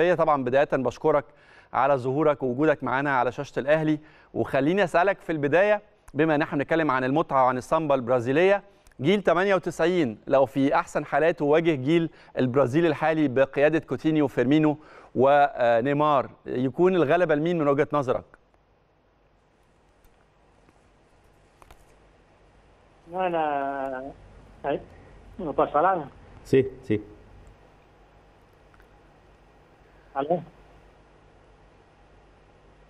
هي طبعا بداية بشكرك على ظهورك ووجودك معانا على شاشة الأهلي. وخليني أسألك في البداية بما إن إحنا بنتكلم عن المتعة وعن السامبا البرازيلية جيل 98 لو في أحسن حالاته واجه جيل البرازيل الحالي بقيادة كوتينيو وفيرمينو ونيمار يكون الغلبة لمين من وجهة نظرك؟ Não, na... Aí, não Alô?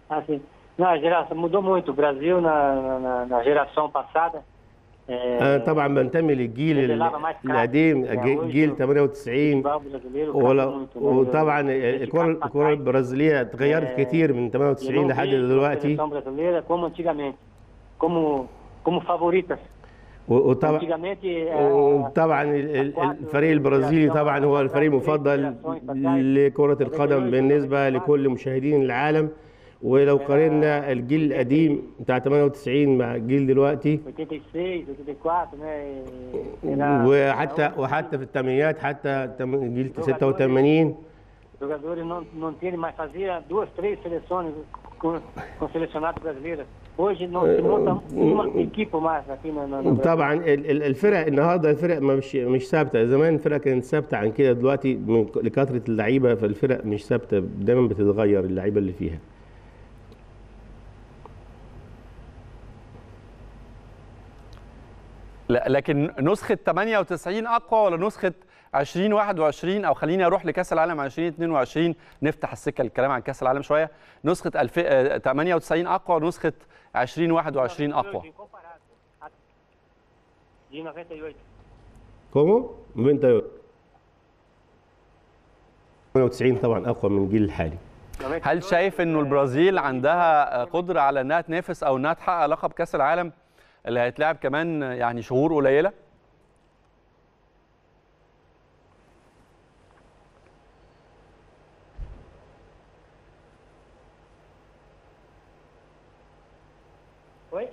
Ah, sim. Não, a geração mudou muito. O Brasil, na, na, na geração passada. أنا طبعا بنتمي للجيل ال- القديم جي- جيل 98 ولا- وطبعا الكرة الكرة البرازيلية اتغيرت كتير من 98 لحد دلوقتي وطبعا Antigamente وطبعا ال- الفريق البرازيلي طبعا هو الفريق المفضل لكرة القدم بالنسبة لكل مشاهدين العالم ولو قارنا الجيل القديم بتاع 98 مع الجيل دلوقتي 86, 84, né? Era- وحتى وحتى في الثمانينات حتى جيل 86 jogadores não não tinham mais fazia duas, três seleções com, com selecionados brasileiros. No, no, no Brasil. طبعا ال- ال- الفرق النهارده الفرق ما مش مش ثابتة. زمان الفرق كانت ثابتة عن كده. دلوقتي لكثرة اللعيبة فالفرق مش ثابتة. دايما بتتغير اللعيبة اللي فيها. لكن نسخة 98 أقوى ولا نسخة 2021 أو خليني أروح لكأس العالم 2022 نفتح السكة للكلام عن كأس العالم شوية. نسخة 2000 آه، 98 أقوى ونسخه 2021 أقوى. 98. كومو من 98 طبعا أقوى من الجيل الحالي. هل شايف إنه البرازيل عندها قدرة على إنها تنافس أو إنها تحقق لقب كأس العالم؟ اللي هيتلعب كمان يعني شهور قليلة Oi?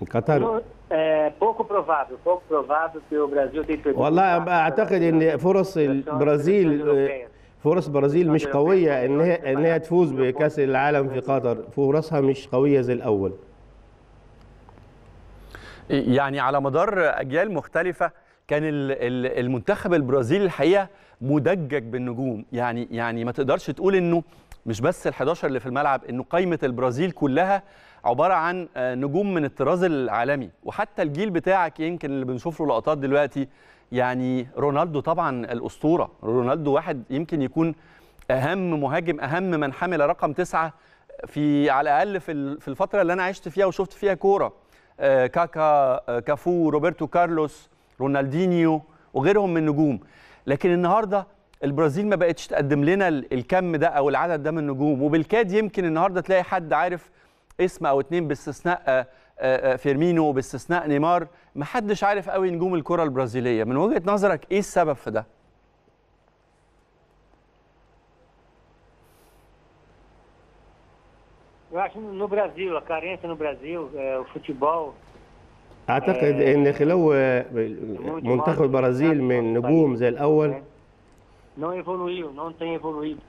Na... قطر provável que o Brasil tem perdido. والله اعتقد ان فرص البرازيل فرص البرازيل مش قوية. إن هي إن هي تفوز بكأس العالم في قطر. فرصها مش قوية زي الأول. يعني على مدار أجيال مختلفة كان ال- ال- المنتخب البرازيلي الحقيقة مدجج بالنجوم. يعني يعني ما تقدرش تقول إنه مش بس ال11 اللي في الملعب إنه قائمه البرازيل كلها عبارة عن آه، نجوم من الطراز العالمي. وحتى الجيل بتاعك يمكن اللي بنشوف له لقطات دلوقتي يعني رونالدو طبعا الأسطورة. رونالدو واحد يمكن يكون أهم مهاجم أهم من حمل رقم تسعة في على الأقل في في الفترة اللي أنا عشت فيها وشفت فيها كورة. آه، كاكا آه، كافو روبرتو كارلوس رونالدينيو وغيرهم من النجوم لكن النهارده البرازيل ما بقتش تقدم لنا ال- الكم ده أو العدد ده من النجوم. وبالكاد يمكن النهارده تلاقي حد عارف اسم أو اتنين باستثناء آه، آه، آه، فيرمينو باستثناء نيمار. ما حدش عارف قوي نجوم الكرة البرازيلية. من وجهة نظرك إيه السبب في ده؟ Eu acho que no Brasil, a carência no Brasil, é, o futebol, أعتقد إن خلو منتخب البرازيل من نجوم زي الأول não evoluiu, não tem evoluído.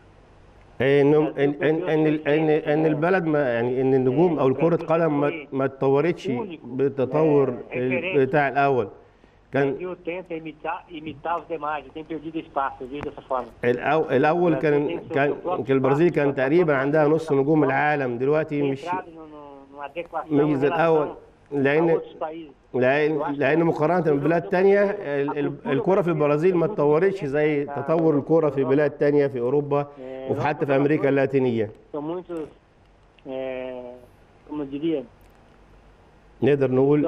ان ان ان ان, إن البلد ما يعني ان النجوم أو كره قدم ما, ما اتطورتش بالتطور ال- بتاع الأول كان Brasil tenta imitar, imitar os demais, tem perdido espaço, eu vejo dessa forma. الأو- الأول كان كان البرازيل كان تقريبا عندها نص نجوم العالم دلوقتي مش مش زي الأول لأن. لأن لأن مقارنة ببلاد تانية ال- ال- الكرة في البرازيل ما اتطورتش زي تطور الكرة في بلاد تانية في أوروبا وفي حتى في أمريكا اللاتينية. نقدر نقول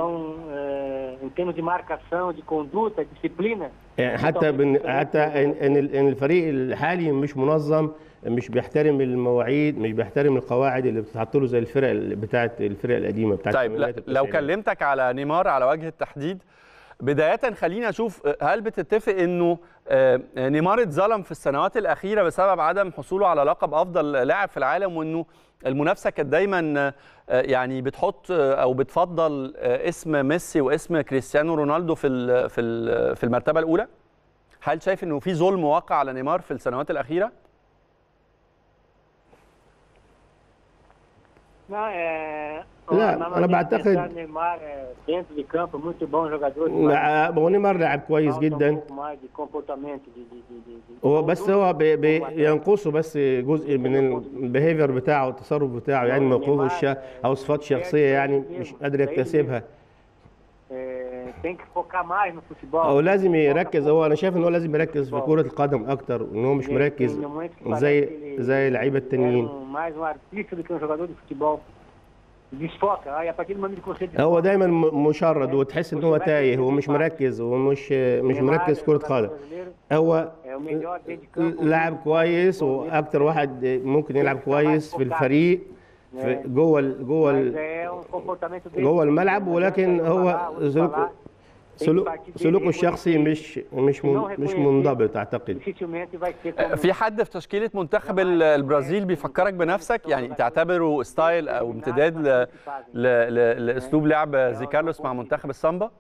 em termos de marcação, de conduta, disciplina, يعني حتى بن حتى ان إن الفريق الحالي مش منظم مش بيحترم المواعيد مش بيحترم القواعد اللي بتتحط له زي الفرق ال- بتاعت الفرق القديمة بتاعت طيب لو. كلمتك على نيمار على وجه التحديد بداية خلينا أشوف هل بتتفق إنه آه، نيمار اتظلم في السنوات الأخيرة بسبب عدم حصوله على لقب أفضل لاعب في العالم وإنه المنافسة كانت دايما آه، يعني بتحط آه، أو بتفضل آه، اسم ميسي واسم كريستيانو رونالدو في في في المرتبة الأولى؟ هل شايف إنه في ظلم واقع على نيمار في السنوات الأخيرة؟ é... لا، na- بعتقد- pensar Neymar é, dentro de campo, muito bom jogador. مع- هو نيمار لاعب كويس um جدا هو بس هو بي- بي- conduta. ينقصه بس جزء من ال behavior بتاعه التصرف بتاعه يعني موقفه الش أو صفات شخصيه يعني مش قادر يكتسبها. أو لازم يركز هو أنا شايف إن هو لازم يركز في كرة القدم أكتر إن هو مش مركز زي زي اللعيبة التانيين هو دائما مشرد وتحس إن هو تايه ومش مركز ومش مش مركز كرة قدم. هو آه، لاعب كويس وأكثر واحد ممكن يلعب كويس في الفريق في جوه جوه جوه الملعب ولكن هو سلوك سلوكه الشخصي مش مش مش منضبط أعتقد. como في حد في تشكيلة منتخب ال- البرازيل بيفكرك بنفسك؟ يعني تعتبره ستايل أو امتداد ل... ل... ل... لأسلوب لعب زي كارلوس مع منتخب السامبا؟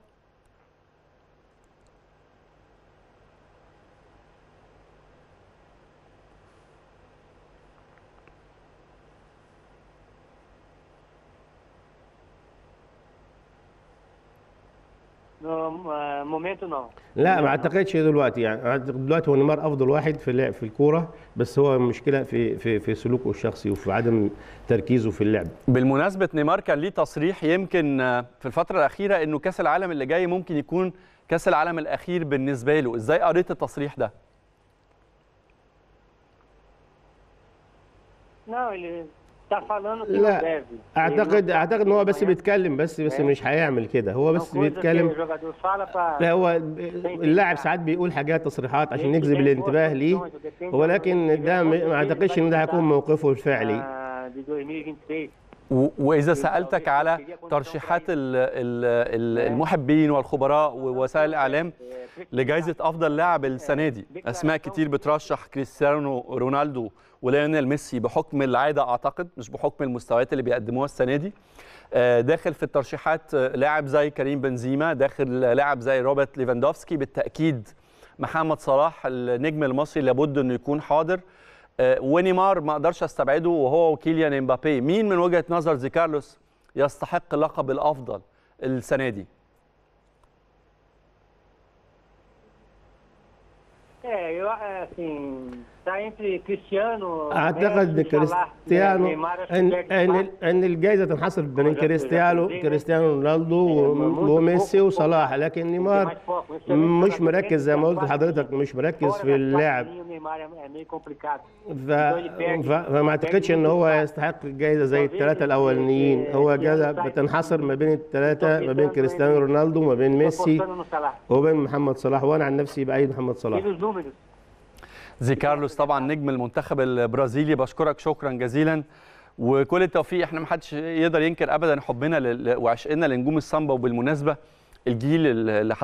No momento não. لا ما اعتقدش دلوقتي يعني دلوقتي هو نيمار أفضل واحد في اللعب في الكورة بس هو المشكلة في في في سلوكه الشخصي وفي عدم تركيزه في اللعب. بالمناسبة نيمار كان ليه تصريح يمكن آه، في الفترة الأخيرة إنه كأس العالم اللي جاي ممكن يكون كأس العالم الأخير بالنسبة له. إزاي قريت التصريح ده؟ ele tá falando que لا não deve. اعتقد não- أعتقد إن هو بس بيتكلم بس بس مش هيعمل كده. هو بس بيتكلم. لا هو اللاعب ساعات بيقول حاجات تصريحات عشان يجذب الانتباه ليه. ولكن ده ما أعتقدش ان ده هيكون موقفه الفعلي. De 2023. و- وإذا سألتك على ترشيحات ال- ال- ال- المحبين والخبراء ووسائل الإعلام لجائزة أفضل لاعب السنة دي. أسماء كتير بترشح كريستيانو رونالدو وليونيل ميسي بحكم العادة أعتقد مش بحكم المستويات اللي بيقدموها السنة دي. آه، داخل في الترشيحات آه، لاعب زي كريم بنزيما داخل لاعب زي روبرت ليفاندوفسكي بالتأكيد محمد صلاح النجم المصري لابد أنه يكون حاضر. آه، ونيمار ما أقدرش استبعده وهو وكيليان امبابي. مين من وجهة نظر زي كارلوس يستحق لقب الأفضل السنة دي؟ É, Cristiano, أعتقد كريستيانو. ان إن. إن الجائزه تنحصر بين كريستيانو كريستيانو رونالدو وميسي وصلاح. لكن نيمار مش مركز زي ما قلت لحضرتك. مش مركز في اللعب. ف... فما أعتقدش إن هو يستحق الجائزه زي الثلاثه الأولانيين. هو جائزه بتنحصر ما بين الثلاثه ما بين كريستيانو رونالدو وما بين ميسي. وبين محمد صلاح. وأنا عن نفسي بايد محمد صلاح. زي كارلوس طبعا نجم المنتخب البرازيلي. بشكرك شكرا جزيلا. وكل التوفيق إحنا ما حدش يقدر ينكر ابدا حبنا وعشقنا لنجوم السامبا. وبالمناسبة الجيل اللي